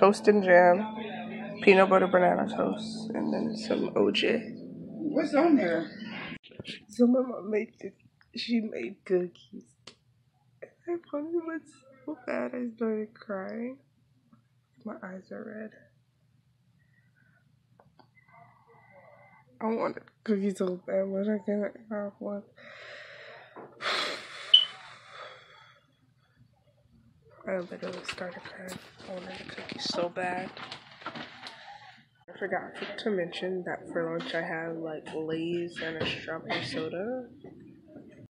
toast and jam, peanut butter banana toast, and then some OJ. What's on there? So my mom made the, she made cookies. I probably was so bad I started crying. My eyes are red. I wanted cookies so bad, but I can't have one. I literally started crying. I wanted a cookie so bad. I forgot to mention that for lunch I had like Lay's and a strawberry soda.